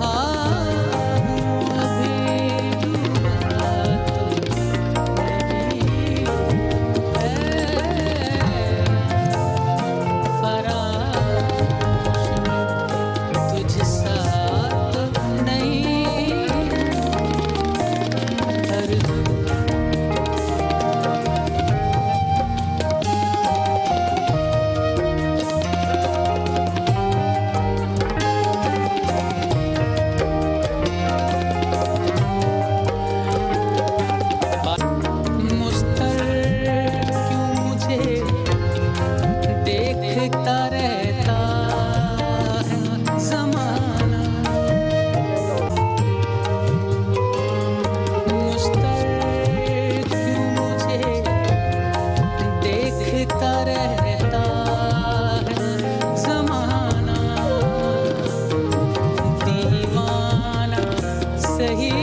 Huh. say